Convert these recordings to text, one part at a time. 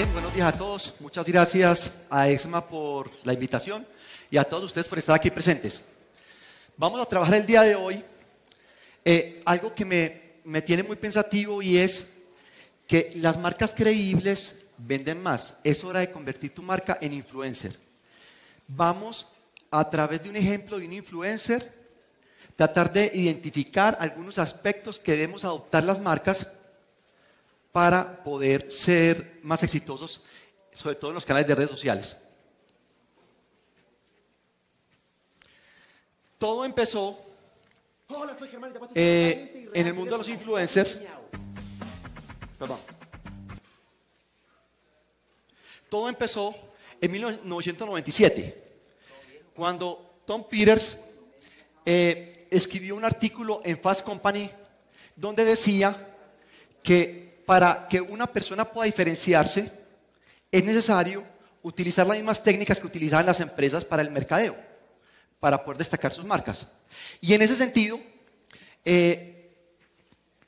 Bien, buenos días a todos. Muchas gracias a EXMA por la invitación y a todos ustedes por estar aquí presentes. Vamos a trabajar el día de hoy eh, algo que me, me tiene muy pensativo y es que las marcas creíbles venden más. Es hora de convertir tu marca en influencer. Vamos a través de un ejemplo de un influencer tratar de identificar algunos aspectos que debemos adoptar las marcas para poder ser más exitosos, sobre todo en los canales de redes sociales. Todo empezó eh, en el mundo de los influencers. Perdón. Todo empezó en 1997, cuando Tom Peters eh, escribió un artículo en Fast Company donde decía que para que una persona pueda diferenciarse es necesario utilizar las mismas técnicas que utilizaban las empresas para el mercadeo, para poder destacar sus marcas. Y en ese sentido, eh,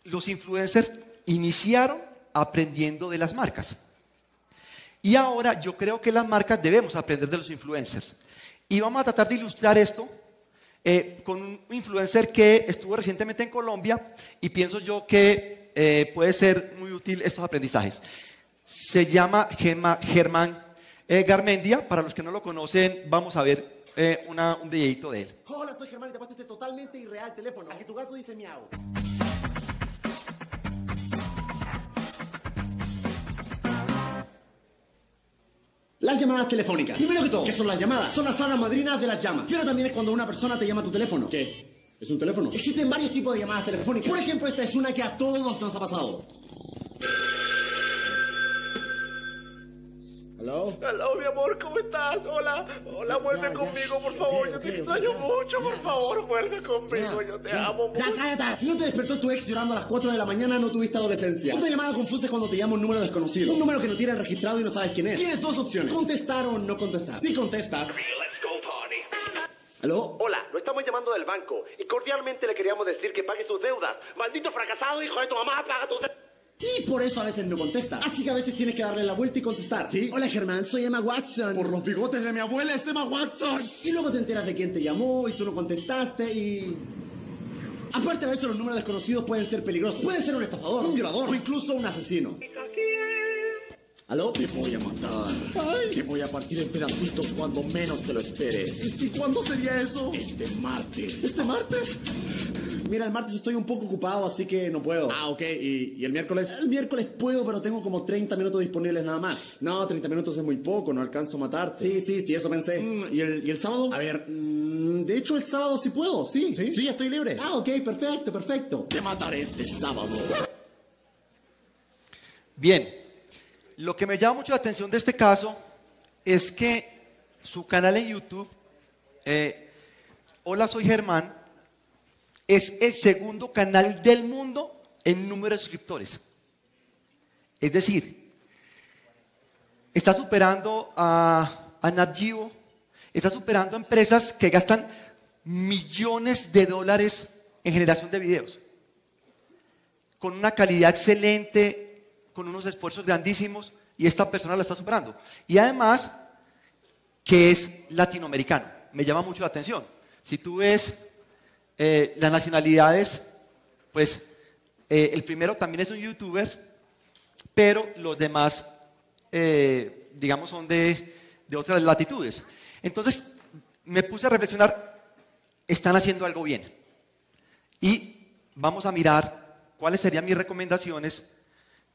los influencers iniciaron aprendiendo de las marcas. Y ahora yo creo que las marcas debemos aprender de los influencers. Y vamos a tratar de ilustrar esto eh, con un influencer que estuvo recientemente en Colombia y pienso yo que eh, puede ser muy útil estos aprendizajes. Se llama Germán eh, Garmendia. Para los que no lo conocen, vamos a ver un videito de él. Hola, soy Germán y te pasaste este totalmente irreal teléfono. A que tu gato dice miau. Las llamadas telefónicas. Primero que todo, ¿qué son las llamadas? Son las hadas madrinas de las llamas. Pero también es cuando una persona te llama a tu teléfono. ¿Qué? ¿Es un teléfono? Existen varios tipos de llamadas telefónicas. Por ejemplo, esta es una que a todos nos ha pasado. ¿Aló? Aló, mi amor, ¿cómo estás? Hola, hola, vuelve conmigo, por favor. yo te extraño mucho, por favor, vuelve conmigo. yo te amo mucho. Ya, cállate. Si no te despertó tu ex llorando a las 4 de la mañana, no tuviste adolescencia. Una llamada confusa es cuando te llama un número desconocido. Un número que no tienes registrado y no sabes quién es. Tienes dos opciones: contestar o no contestar. Si contestas. ¿Aló? Hola, lo estamos llamando del banco y cordialmente le queríamos decir que pague sus deudas. Maldito fracasado, hijo de tu mamá, paga tus deudas. Y por eso a veces no contesta. Así que a veces tienes que darle la vuelta y contestar. ¿Sí? Hola Germán, soy Emma Watson. Por los bigotes de mi abuela es Emma Watson. Y luego te enteras de quién te llamó y tú no contestaste y... Aparte de eso, los números desconocidos pueden ser peligrosos. Puede ser un estafador, un violador o incluso un asesino. ¿Aló? Te voy a matar. Te voy a partir en pedacitos cuando menos te lo esperes. ¿Y cuándo sería eso? Este martes. ¿Este martes? Mira, el martes estoy un poco ocupado, así que no puedo. Ah, ok. ¿Y, y el miércoles? El miércoles puedo, pero tengo como 30 minutos disponibles nada más. No, 30 minutos es muy poco, no alcanzo a matarte. Sí, sí, sí, eso pensé. Mm, ¿y, el, ¿Y el sábado? A ver, mm, de hecho el sábado sí puedo, sí. ¿Sí? Sí, estoy libre. Ah, ok, perfecto, perfecto. Te mataré este sábado. Bien, lo que me llama mucho la atención de este caso es que su canal en YouTube, eh, Hola, soy Germán, es el segundo canal del mundo en número de suscriptores. Es decir, está superando a, a Nat está superando a empresas que gastan millones de dólares en generación de videos, con una calidad excelente, con unos esfuerzos grandísimos, y esta persona la está superando. Y además, que es latinoamericano, me llama mucho la atención. Si tú ves eh, las nacionalidades, pues eh, el primero también es un youtuber, pero los demás, eh, digamos, son de, de otras latitudes. Entonces, me puse a reflexionar, están haciendo algo bien. Y vamos a mirar cuáles serían mis recomendaciones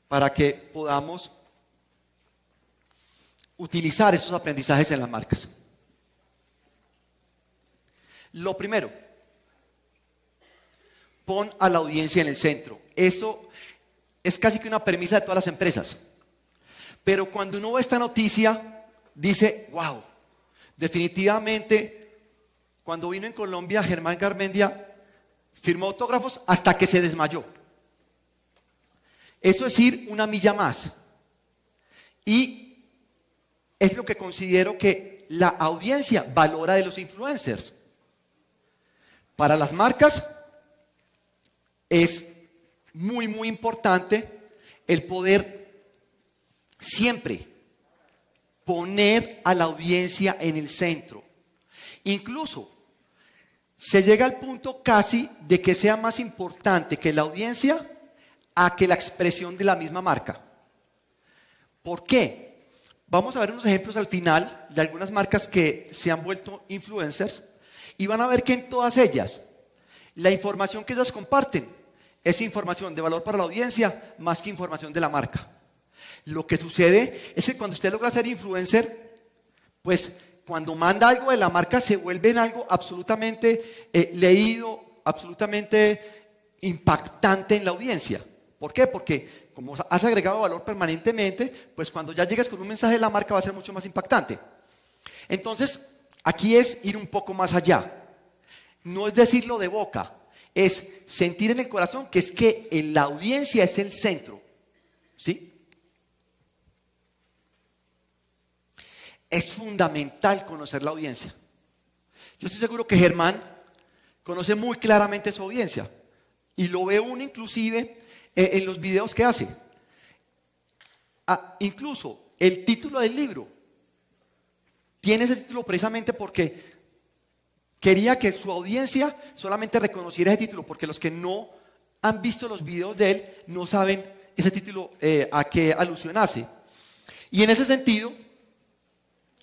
para que podamos utilizar esos aprendizajes en las marcas. Lo primero, pon a la audiencia en el centro. Eso es casi que una premisa de todas las empresas. Pero cuando uno ve esta noticia, dice, wow, definitivamente, cuando vino en Colombia, Germán Garmendia firmó autógrafos hasta que se desmayó. Eso es ir una milla más. Y es lo que considero que la audiencia valora de los influencers. Para las marcas es muy, muy importante el poder siempre poner a la audiencia en el centro. Incluso se llega al punto casi de que sea más importante que la audiencia a que la expresión de la misma marca. ¿Por qué? Vamos a ver unos ejemplos al final de algunas marcas que se han vuelto influencers y van a ver que en todas ellas la información que ellas comparten es información de valor para la audiencia más que información de la marca. Lo que sucede es que cuando usted logra ser influencer, pues cuando manda algo de la marca se vuelve en algo absolutamente eh, leído, absolutamente impactante en la audiencia. ¿Por qué? Porque como has agregado valor permanentemente, pues cuando ya llegas con un mensaje de la marca va a ser mucho más impactante. Entonces, aquí es ir un poco más allá. No es decirlo de boca, es sentir en el corazón que es que la audiencia es el centro. ¿Sí? Es fundamental conocer la audiencia. Yo estoy seguro que Germán conoce muy claramente su audiencia. Y lo ve uno inclusive en los videos que hace. Ah, incluso el título del libro tiene ese título precisamente porque quería que su audiencia solamente reconociera ese título, porque los que no han visto los videos de él no saben ese título eh, a qué alusionase. Y en ese sentido,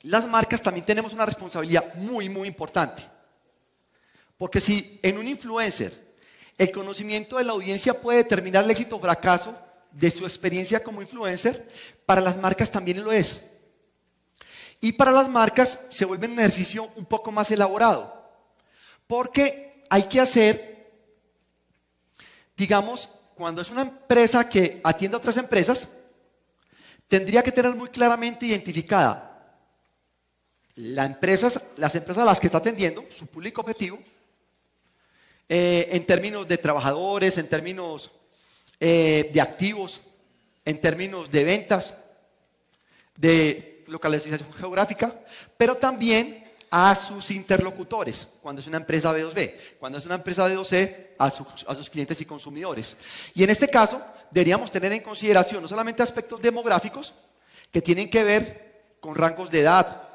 las marcas también tenemos una responsabilidad muy, muy importante. Porque si en un influencer el conocimiento de la audiencia puede determinar el éxito o fracaso de su experiencia como influencer. Para las marcas también lo es. Y para las marcas se vuelve un ejercicio un poco más elaborado. Porque hay que hacer, digamos, cuando es una empresa que atiende a otras empresas, tendría que tener muy claramente identificada las empresas, a las que está atendiendo, su público objetivo, eh, en términos de trabajadores, en términos eh, de activos, en términos de ventas, de localización geográfica, pero también a sus interlocutores, cuando es una empresa B2B, cuando es una empresa B2C, a sus, a sus clientes y consumidores. Y en este caso, deberíamos tener en consideración no solamente aspectos demográficos, que tienen que ver con rangos de edad,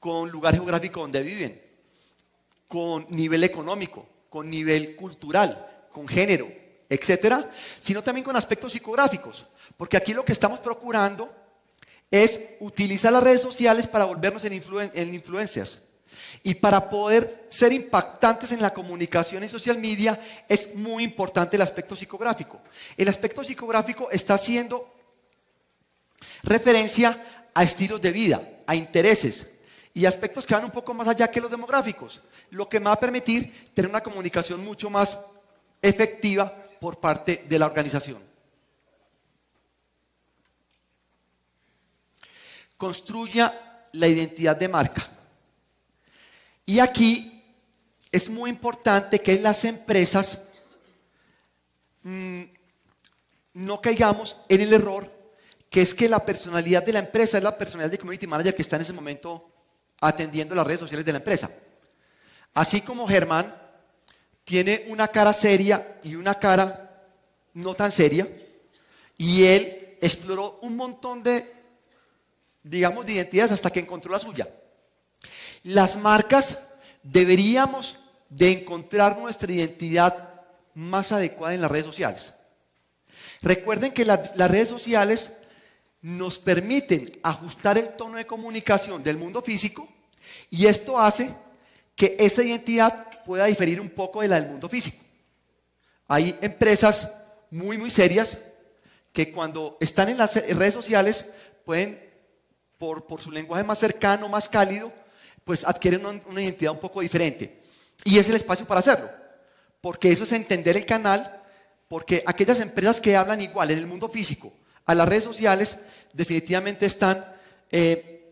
con lugar geográfico donde viven, con nivel económico, con nivel cultural, con género, etcétera, sino también con aspectos psicográficos. Porque aquí lo que estamos procurando es utilizar las redes sociales para volvernos en, influencers. Y para poder ser impactantes en la comunicación en social media es muy importante el aspecto psicográfico. El aspecto psicográfico está haciendo referencia a estilos de vida, a intereses, y aspectos que van un poco más allá que los demográficos, lo que me va a permitir tener una comunicación mucho más efectiva por parte de la organización. Construya la identidad de marca. Y aquí es muy importante que las empresas mm, no caigamos en el error que es que la personalidad de la empresa es la personalidad de community manager que está en ese momento atendiendo las redes sociales de la empresa. Así como Germán tiene una cara seria y una cara no tan seria, y él exploró un montón de, digamos, de identidades hasta que encontró la suya. Las marcas deberíamos de encontrar nuestra identidad más adecuada en las redes sociales. Recuerden que las redes sociales nos permiten ajustar el tono de comunicación del mundo físico y esto hace que esa identidad pueda diferir un poco de la del mundo físico. Hay empresas muy, muy serias que cuando están en las redes sociales pueden, por, su lenguaje más cercano, más cálido, pues adquieren una, una identidad un poco diferente. Y es el espacio para hacerlo, porque eso es entender el canal, porque aquellas empresas que hablan igual en el mundo físico a las redes sociales definitivamente están eh,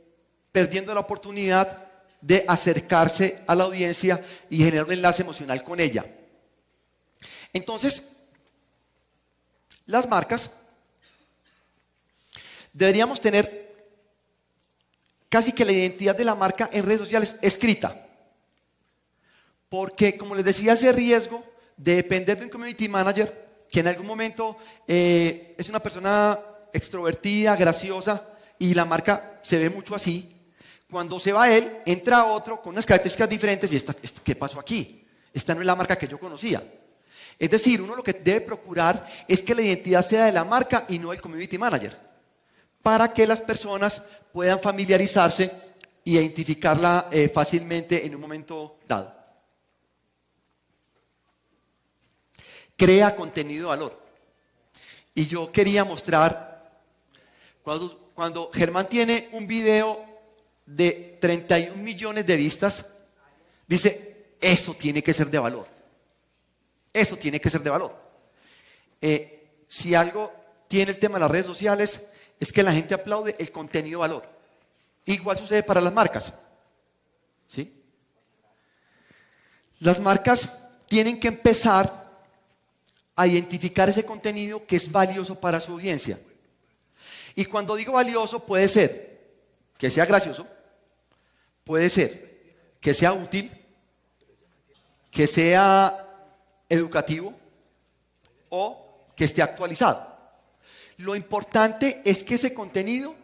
perdiendo la oportunidad de acercarse a la audiencia y generar un enlace emocional con ella. Entonces, las marcas deberíamos tener casi que la identidad de la marca en redes sociales escrita. Porque, como les decía, ese riesgo de depender de un community manager, que en algún momento eh, es una persona extrovertida, graciosa, y la marca se ve mucho así. Cuando se va él, entra otro con unas características diferentes y esta, ¿qué pasó aquí? Esta no es la marca que yo conocía. Es decir, uno lo que debe procurar es que la identidad sea de la marca y no del community manager, para que las personas puedan familiarizarse e identificarla eh, fácilmente en un momento dado. Crea contenido de valor. Y yo quería mostrar, cuando, Germán tiene un video de 31 millones de vistas, dice, eso tiene que ser de valor. Eso tiene que ser de valor. Eh, si algo tiene el tema de las redes sociales, es que la gente aplaude el contenido de valor. Igual sucede para las marcas. ¿Sí? Las marcas tienen que empezar a identificar ese contenido que es valioso para su audiencia. Y cuando digo valioso, puede ser que sea gracioso, puede ser que sea útil, que sea educativo o que esté actualizado. Lo importante es que ese contenido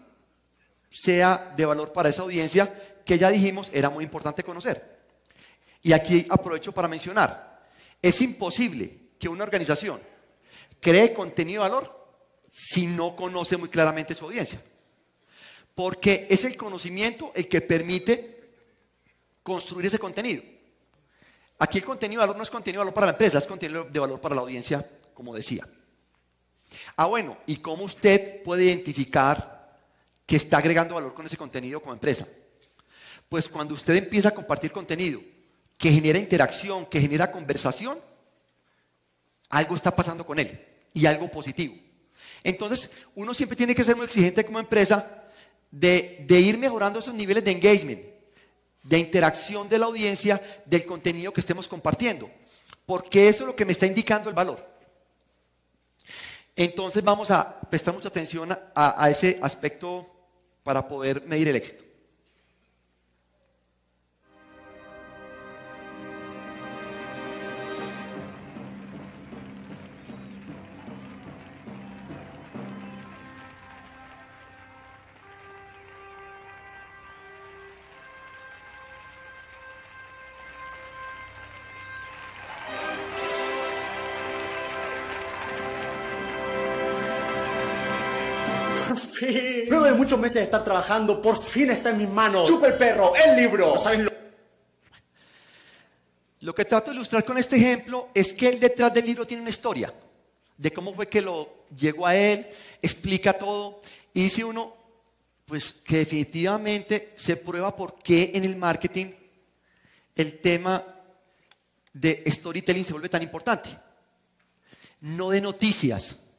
sea de valor para esa audiencia que ya dijimos era muy importante conocer. Y aquí aprovecho para mencionar, es imposible que una organización cree contenido de valor si no conoce muy claramente su audiencia. Porque es el conocimiento el que permite construir ese contenido. Aquí el contenido de valor no es contenido de valor para la empresa, es contenido de valor para la audiencia, como decía. Ah, bueno, ¿y cómo usted puede identificar que está agregando valor con ese contenido como empresa? Pues cuando usted empieza a compartir contenido que genera interacción, que genera conversación, algo está pasando con él y algo positivo. Entonces, uno siempre tiene que ser muy exigente como empresa de, ir mejorando esos niveles de engagement, de interacción de la audiencia del contenido que estemos compartiendo, porque eso es lo que me está indicando el valor. Entonces vamos a prestar mucha atención a ese aspecto para poder medir el éxito. Luego de muchos meses de estar trabajando, por fin está en mis manos. ¡Chupa el perro! ¡El libro! ¿Saben lo? Lo que trato de ilustrar con este ejemplo es que el detrás del libro tiene una historia de cómo fue que lo llegó a él, explica todo y dice uno, pues que definitivamente se prueba por qué en el marketing el tema de storytelling se vuelve tan importante. No de noticias,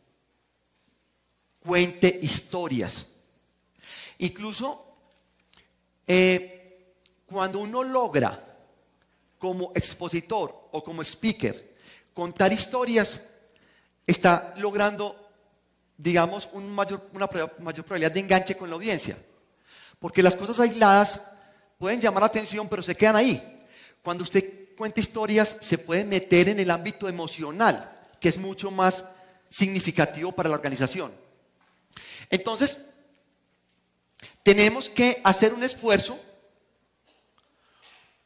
cuente historias. Incluso eh, cuando uno logra como expositor o como speaker contar historias, está logrando, digamos, mayor, una mayor probabilidad de enganche con la audiencia. Porque las cosas aisladas pueden llamar la atención, pero se quedan ahí. Cuando usted cuenta historias, se puede meter en el ámbito emocional, que es mucho más significativo para la organización. Entonces, tenemos que hacer un esfuerzo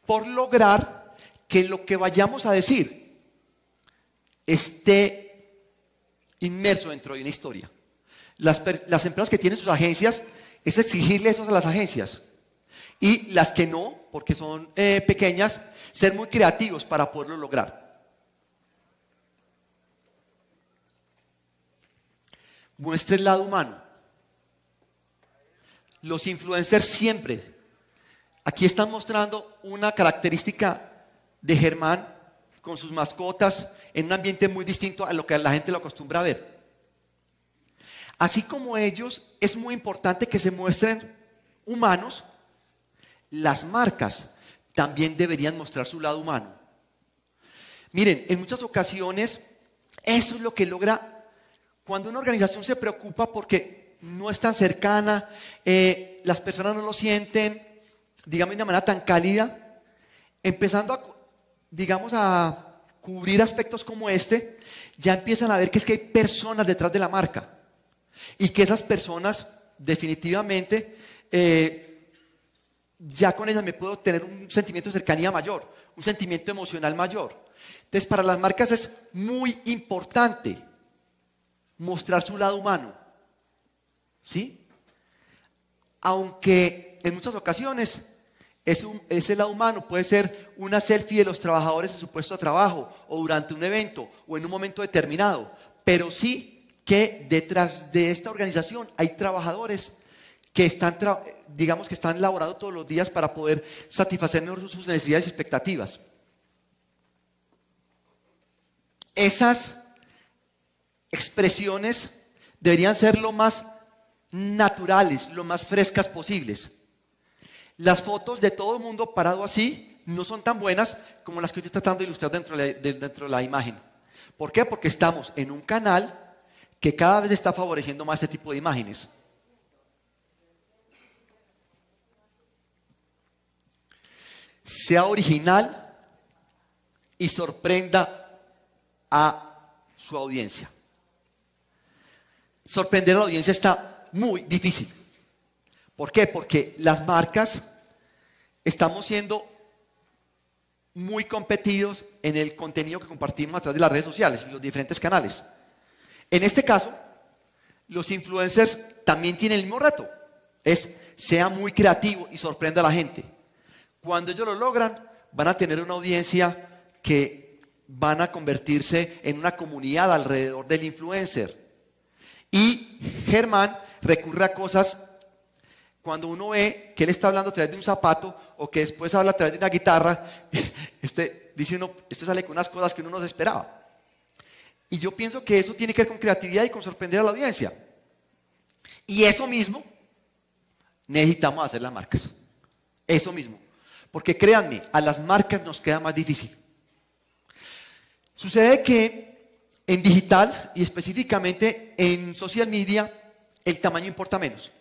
por lograr que lo que vayamos a decir esté inmerso dentro de una historia. Las, empresas que tienen sus agencias es exigirle eso a las agencias. Y las que no, porque son eh, pequeñas, ser muy creativos para poderlo lograr. Muestre el lado humano. Los influencers siempre. Aquí están mostrando una característica de Germán con sus mascotas en un ambiente muy distinto a lo que la gente lo acostumbra a ver. Así como ellos, es muy importante que se muestren humanos, las marcas también deberían mostrar su lado humano. Miren, en muchas ocasiones eso es lo que logra cuando una organización se preocupa porque no es tan cercana, eh, las personas no lo sienten, digamos, de una manera tan cálida, empezando a, digamos, a cubrir aspectos como este, ya empiezan a ver que es que hay personas detrás de la marca. Y que esas personas definitivamente, eh, ya con ellas me puedo tener un sentimiento de cercanía mayor, un sentimiento emocional mayor. Entonces, para las marcas es muy importante mostrar su lado humano. ¿Sí? Aunque en muchas ocasiones ese, lado humano puede ser una selfie de los trabajadores en su puesto de trabajo o durante un evento o en un momento determinado, pero sí que detrás de esta organización hay trabajadores que están, digamos que están laborando todos los días para poder satisfacer mejor sus necesidades y expectativas. Esas expresiones deberían ser lo más naturales, lo más frescas posibles. Las fotos de todo el mundo parado así no son tan buenas como las que estoy tratando de ilustrar dentro de, la imagen. ¿Por qué? Porque estamos en un canal que cada vez está favoreciendo más este tipo de imágenes. Sea original y sorprenda a su audiencia. Sorprender a la audiencia está muy difícil. ¿Por qué? Porque las marcas estamos siendo muy competidos en el contenido que compartimos a través de las redes sociales y los diferentes canales. En este caso, los influencers también tienen el mismo reto. Es, sea muy creativo y sorprenda a la gente. Cuando ellos lo logran, van a tener una audiencia que van a convertirse en una comunidad alrededor del influencer. Y Germán recurre a cosas cuando uno ve que él está hablando a través de un zapato o que después habla a través de una guitarra, este, dice este sale con unas cosas que uno no se esperaba. Y yo pienso que eso tiene que ver con creatividad y con sorprender a la audiencia. Y eso mismo necesitamos hacer las marcas. Eso mismo. Porque créanme, a las marcas nos queda más difícil. Sucede que en digital y específicamente en social media, el tamaño importa menos.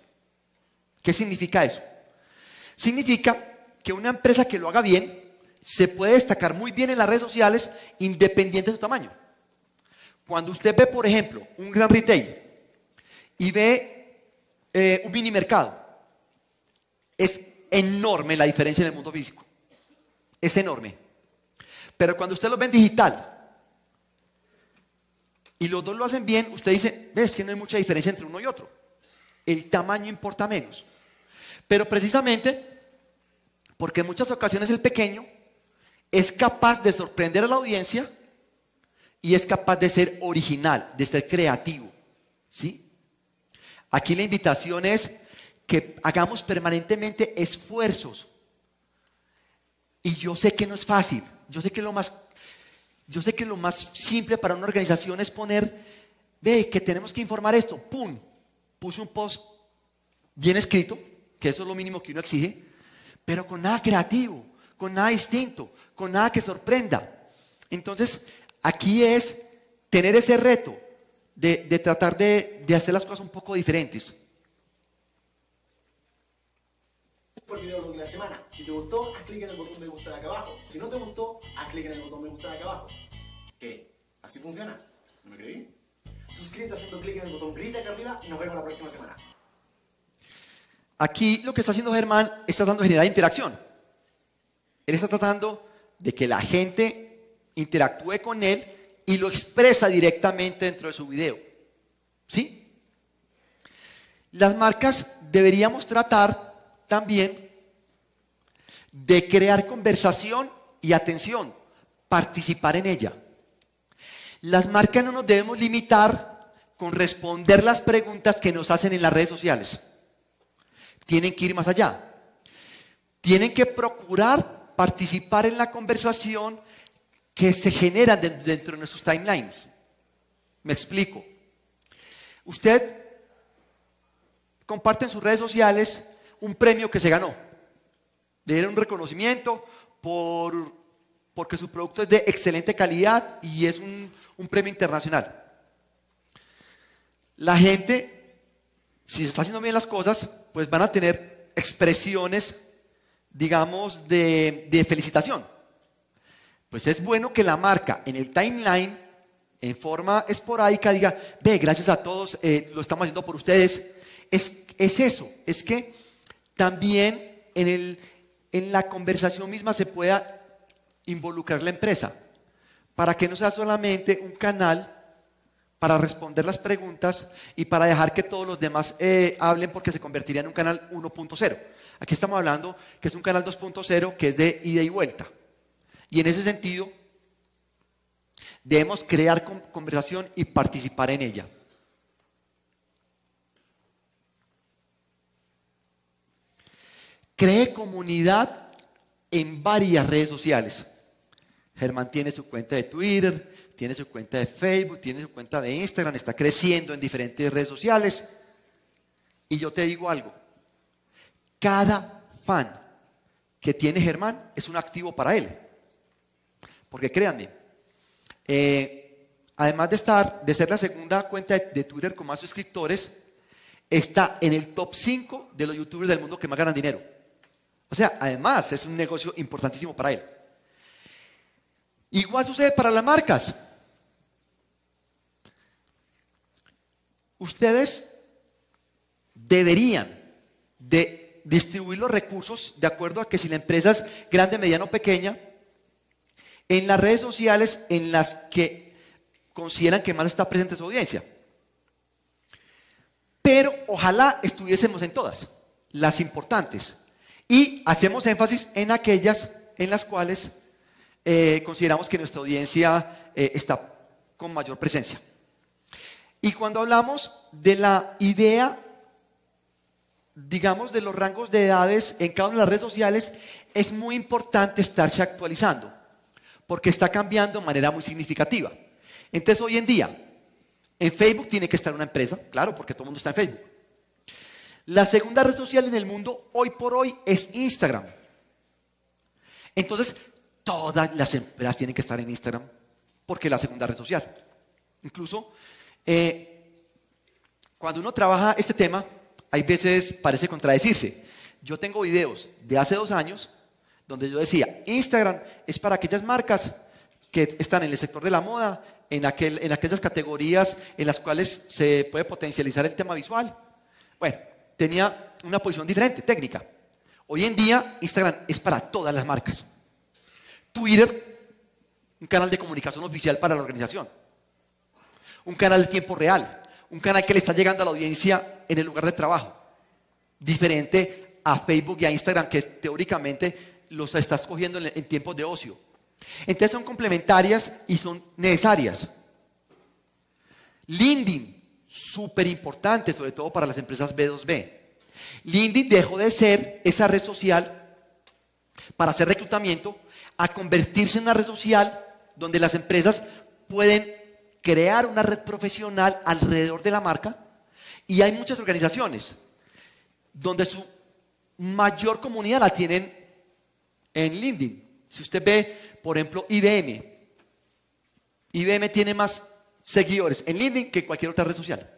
¿Qué significa eso? Significa que una empresa que lo haga bien se puede destacar muy bien en las redes sociales independiente de su tamaño. Cuando usted ve, por ejemplo, un gran retail y ve eh, un mini mercado, es enorme la diferencia en el mundo físico. Es enorme. Pero cuando usted lo ve en digital y los dos lo hacen bien, usted dice, ves que no hay mucha diferencia entre uno y otro. El tamaño importa menos. Pero precisamente porque en muchas ocasiones el pequeño es capaz de sorprender a la audiencia y es capaz de ser original, de ser creativo. ¿Sí? Aquí la invitación es que hagamos permanentemente esfuerzos. Y yo sé que no es fácil. Yo sé que lo más yo sé que lo más simple para una organización es poner, ve que tenemos que informar esto, pum, puse un post bien escrito, que eso es lo mínimo que uno exige, pero con nada creativo, con nada distinto, con nada que sorprenda. Entonces, aquí es tener ese reto de, tratar de, hacer las cosas un poco diferentes. Por el video de la semana. Si te gustó, haz clic en el botón me gusta de acá abajo. Si no te gustó, haz clic en el botón me gusta de acá abajo. ¿Qué? ¿Así funciona? ¿No me creí? Suscríbete haciendo clic en el botón grita acá arriba y nos vemos la próxima semana. Aquí lo que está haciendo Germán es tratando de generar interacción. Él está tratando de que la gente interactúe con él y lo expresa directamente dentro de su video. ¿Sí? Las marcas deberíamos tratar también de crear conversación y atención, participar en ella. Las marcas no nos debemos limitar con responder las preguntas que nos hacen en las redes sociales tienen que ir más allá. Tienen que procurar participar en la conversación que se genera dentro de nuestros timelines. Me explico. Usted comparte en sus redes sociales un premio que se ganó. Le dieron un reconocimiento por, porque su producto es de excelente calidad y es un, premio internacional. La gente, si se está haciendo bien las cosas, pues van a tener expresiones, digamos, de, felicitación. Pues es bueno que la marca en el timeline, en forma esporádica diga, ve, gracias a todos, eh, lo estamos haciendo por ustedes. Es, es eso, es que también en, el, en la conversación misma se pueda involucrar la empresa, para que no sea solamente un canal para responder las preguntas y para dejar que todos los demás eh, hablen porque se convertiría en un canal 1.0. Aquí estamos hablando que es un canal 2.0 que es de ida y vuelta. Y en ese sentido, debemos crear conversación y participar en ella. Cree comunidad en varias redes sociales. Germán tiene su cuenta de Twitter, tiene su cuenta de Facebook, tiene su cuenta de Instagram, está creciendo en diferentes redes sociales. Y yo te digo algo, cada fan que tiene Germán es un activo para él. Porque créanme, eh, además de estar, de ser la segunda cuenta de, de Twitter con más suscriptores, está en el top 5 de los youtubers del mundo que más ganan dinero. O sea, además es un negocio importantísimo para él. Igual sucede para las marcas. Ustedes deberían de distribuir los recursos de acuerdo a que si la empresa es grande, mediana o pequeña, en las redes sociales en las que consideran que más está presente su audiencia. Pero ojalá estuviésemos en todas, las importantes. Y hacemos énfasis en aquellas en las cuales eh, consideramos que nuestra audiencia eh, está con mayor presencia. Y cuando hablamos de la idea, digamos, de los rangos de edades en cada una de las redes sociales, es muy importante estarse actualizando, porque está cambiando de manera muy significativa. Entonces, hoy en día, en Facebook tiene que estar una empresa, claro, porque todo el mundo está en Facebook. La segunda red social en el mundo hoy por hoy es Instagram. Entonces, todas las empresas tienen que estar en Instagram porque es la segunda red social. Incluso, eh, cuando uno trabaja este tema, hay veces parece contradecirse. Yo tengo videos de hace dos años donde yo decía, Instagram es para aquellas marcas que están en el sector de la moda, en, en aquellas categorías en las cuales se puede potencializar el tema visual. Bueno, tenía una posición diferente, técnica. Hoy en día Instagram es para todas las marcas. Twitter, un canal de comunicación oficial para la organización. Un canal de tiempo real. Un canal que le está llegando a la audiencia en el lugar de trabajo. Diferente a Facebook y a Instagram que teóricamente los estás cogiendo en, tiempos de ocio. Entonces son complementarias y son necesarias. LinkedIn, súper importante, sobre todo para las empresas B2B. LinkedIn dejó de ser esa red social para hacer reclutamiento a convertirse en una red social donde las empresas pueden crear una red profesional alrededor de la marca y hay muchas organizaciones donde su mayor comunidad la tienen en LinkedIn. Si usted ve, por ejemplo, IBM, IBM tiene más seguidores en LinkedIn que cualquier otra red social.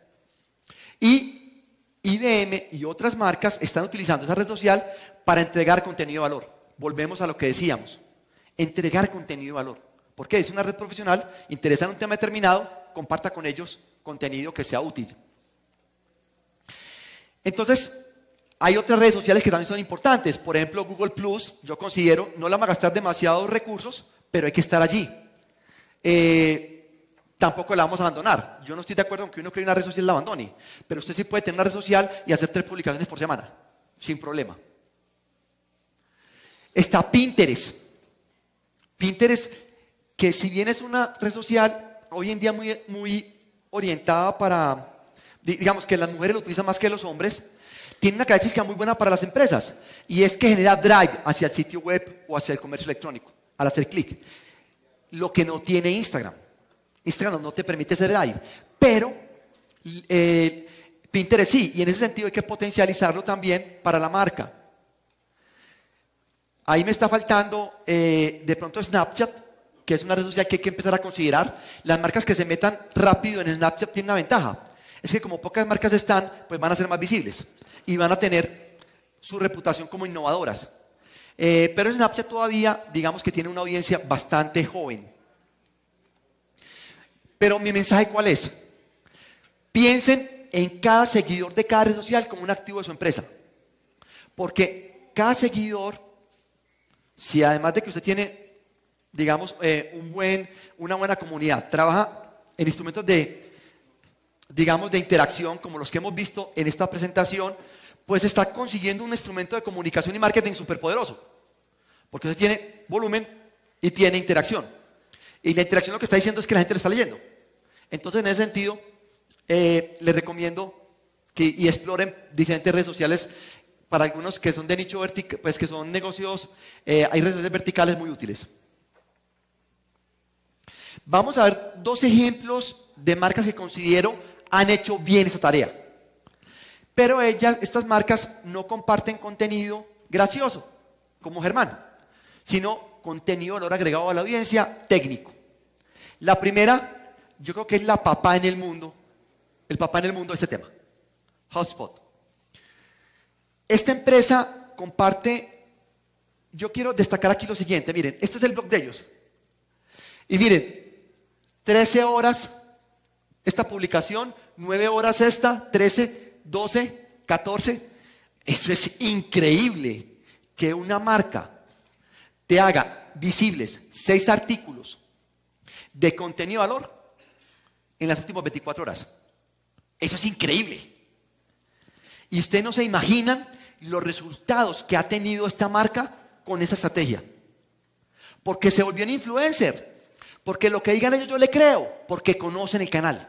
Y IBM y otras marcas están utilizando esa red social para entregar contenido de valor. Volvemos a lo que decíamos, entregar contenido de valor. Porque es una red profesional, interesa en un tema determinado, comparta con ellos contenido que sea útil. Entonces, hay otras redes sociales que también son importantes. Por ejemplo, Google Plus, yo considero, no la va a gastar demasiados recursos, pero hay que estar allí. Eh, tampoco la vamos a abandonar. Yo no estoy de acuerdo con que uno cree una red social y la abandone, pero usted sí puede tener una red social y hacer tres publicaciones por semana, sin problema. Está Pinterest. Pinterest, que si bien es una red social hoy en día muy, muy orientada para, digamos que las mujeres lo utilizan más que los hombres, tiene una característica muy buena para las empresas y es que genera drive hacia el sitio web o hacia el comercio electrónico al hacer clic. Lo que no tiene Instagram. Instagram no te permite ese drive, pero eh, Pinterest sí, y en ese sentido hay que potencializarlo también para la marca. Ahí me está faltando eh, de pronto Snapchat, que es una red social que hay que empezar a considerar. Las marcas que se metan rápido en Snapchat tienen una ventaja. Es que como pocas marcas están, pues van a ser más visibles y van a tener su reputación como innovadoras. Eh, pero Snapchat todavía, digamos que tiene una audiencia bastante joven. Pero mi mensaje cuál es? Piensen en cada seguidor de cada red social como un activo de su empresa. Porque cada seguidor, si además de que usted tiene, digamos, eh, un buen, una buena comunidad, trabaja en instrumentos de, digamos, de interacción, como los que hemos visto en esta presentación, pues está consiguiendo un instrumento de comunicación y marketing súper poderoso. Porque usted tiene volumen y tiene interacción. Y la interacción lo que está diciendo es que la gente lo está leyendo. Entonces, en ese sentido, eh, les recomiendo que y exploren diferentes redes sociales. Para algunos que son de nicho vertical, pues que son negocios, eh, hay redes sociales verticales muy útiles. Vamos a ver dos ejemplos de marcas que considero han hecho bien esta tarea. Pero ellas, estas marcas no comparten contenido gracioso, como Germán, sino contenido valor agregado a la audiencia técnico. La primera, yo creo que es la papá en el mundo, el papá en el mundo de este tema, Hotspot. Esta empresa comparte, yo quiero destacar aquí lo siguiente, miren, este es el blog de ellos. Y miren, 13 horas esta publicación, 9 horas esta, 13 12, 14. Eso es increíble que una marca te haga visibles seis artículos de contenido valor en las últimas 24 horas. Eso es increíble. Y ustedes no se imaginan los resultados que ha tenido esta marca con esa estrategia. Porque se volvió un influencer. Porque lo que digan ellos yo le creo. Porque conocen el canal.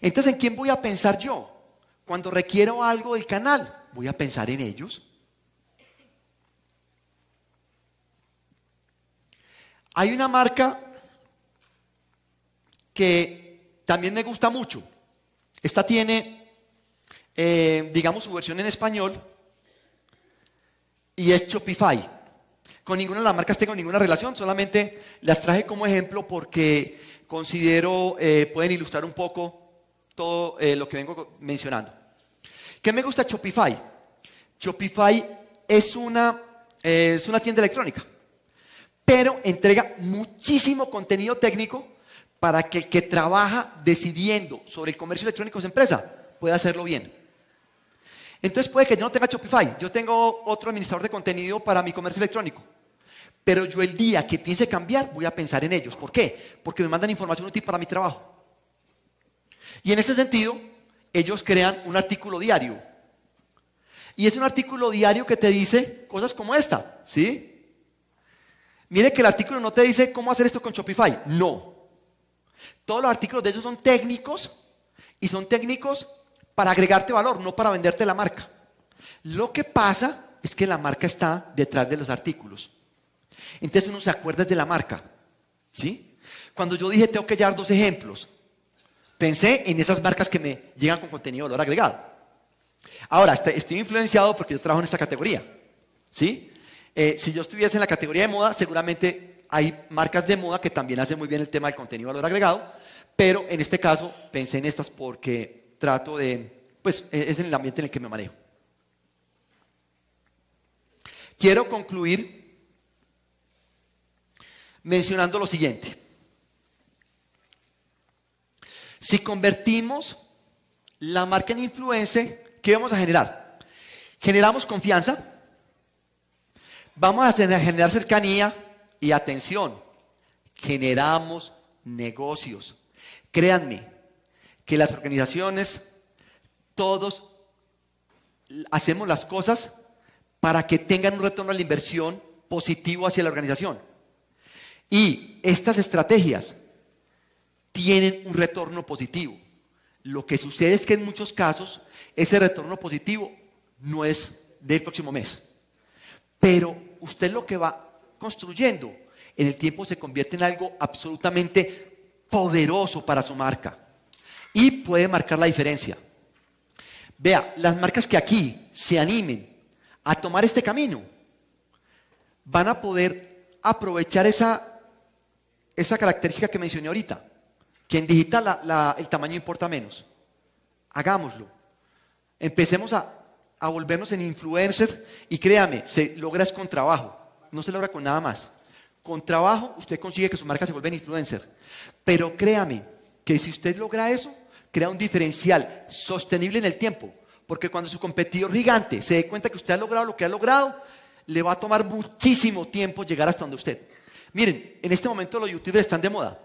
Entonces, ¿en quién voy a pensar yo? Cuando requiero algo del canal, voy a pensar en ellos. Hay una marca que también me gusta mucho. Esta tiene, eh, digamos, su versión en español y es Shopify. Con ninguna de las marcas tengo ninguna relación, solamente las traje como ejemplo porque considero eh, pueden ilustrar un poco todo eh, lo que vengo mencionando. ¿Qué me gusta Shopify? Shopify es una, eh, es una tienda electrónica, pero entrega muchísimo contenido técnico para que el que trabaja decidiendo sobre el comercio electrónico de su empresa pueda hacerlo bien. Entonces puede que yo no tenga Shopify, yo tengo otro administrador de contenido para mi comercio electrónico. Pero yo el día que piense cambiar voy a pensar en ellos. ¿Por qué? Porque me mandan información útil para mi trabajo. Y en ese sentido, ellos crean un artículo diario. Y es un artículo diario que te dice cosas como esta, ¿sí? Mire que el artículo no te dice cómo hacer esto con Shopify, no. Todos los artículos de ellos son técnicos y son técnicos para agregarte valor, no para venderte la marca. Lo que pasa es que la marca está detrás de los artículos. Entonces uno se acuerda de la marca, ¿sí? Cuando yo dije tengo que llevar dos ejemplos, Pensé en esas marcas que me llegan con contenido de valor agregado. Ahora, estoy influenciado porque yo trabajo en esta categoría. ¿sí? Eh, si yo estuviese en la categoría de moda, seguramente hay marcas de moda que también hacen muy bien el tema del contenido de valor agregado, pero en este caso pensé en estas porque trato de, pues e-, es en el ambiente en el que me manejo. Quiero concluir mencionando lo siguiente. Si convertimos la marca en influencer, ¿qué vamos a generar? Generamos confianza, vamos a generar cercanía y atención. Generamos negocios. Créanme que las organizaciones, todos hacemos las cosas para que tengan un retorno a la inversión positivo hacia la organización. Y estas estrategias tienen un retorno positivo. Lo que sucede es que en muchos casos ese retorno positivo no es del próximo mes. Pero usted lo que va construyendo en el tiempo se convierte en algo absolutamente poderoso para su marca y puede marcar la diferencia. Vea, las marcas que aquí se animen a tomar este camino van a poder aprovechar esa, esa característica que mencioné ahorita que en digital el tamaño importa menos. Hagámoslo. Empecemos a, a volvernos en influencers y créame, se logra es con trabajo, no se logra con nada más. Con trabajo usted consigue que su marca se vuelva influencer. Pero créame que si usted logra eso, crea un diferencial sostenible en el tiempo. Porque cuando su competidor gigante se dé cuenta que usted ha logrado lo que ha logrado, le va a tomar muchísimo tiempo llegar hasta donde usted. Miren, en este momento los youtubers están de moda.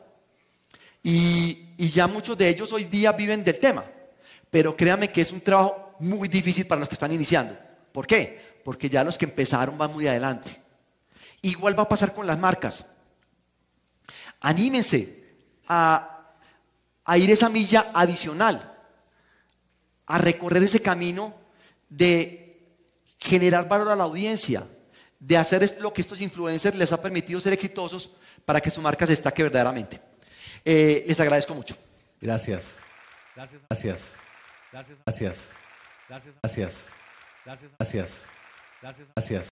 Y, y ya muchos de ellos hoy día viven del tema. Pero créame que es un trabajo muy difícil para los que están iniciando. ¿Por qué? Porque ya los que empezaron van muy adelante. Igual va a pasar con las marcas. Anímense a, ir esa milla adicional, a recorrer ese camino de generar valor a la audiencia, de hacer lo que estos influencers les ha permitido ser exitosos para que su marca se destaque verdaderamente. Eh, les agradezco mucho. Gracias. Gracias. Gracias. Gracias. Gracias. Gracias. Gracias. Gracias.